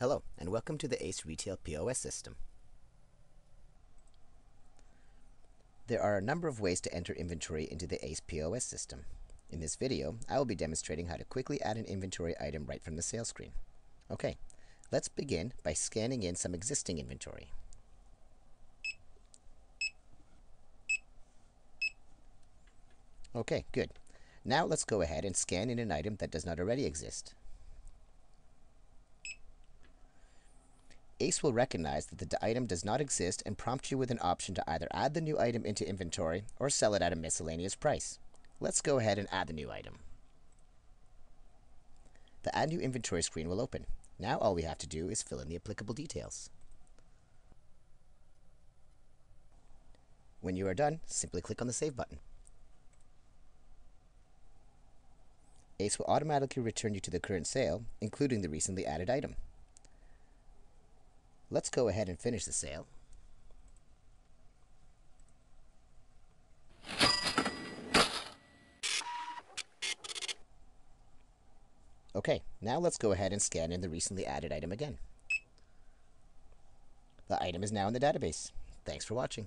Hello, and welcome to the ACE Retail POS system. There are a number of ways to enter inventory into the ACE POS system. In this video, I will be demonstrating how to quickly add an inventory item right from the sales screen. Okay, let's begin by scanning in some existing inventory. Okay, good. Now let's go ahead and scan in an item that does not already exist. ACE will recognize that the item does not exist and prompt you with an option to either add the new item into inventory or sell it at a miscellaneous price. Let's go ahead and add the new item. The Add New Inventory screen will open. Now all we have to do is fill in the applicable details. When you are done, simply click on the Save button. ACE will automatically return you to the current sale, including the recently added item. Let's go ahead and finish the sale. Okay, now let's go ahead and scan in the recently added item again. The item is now in the database. Thanks for watching.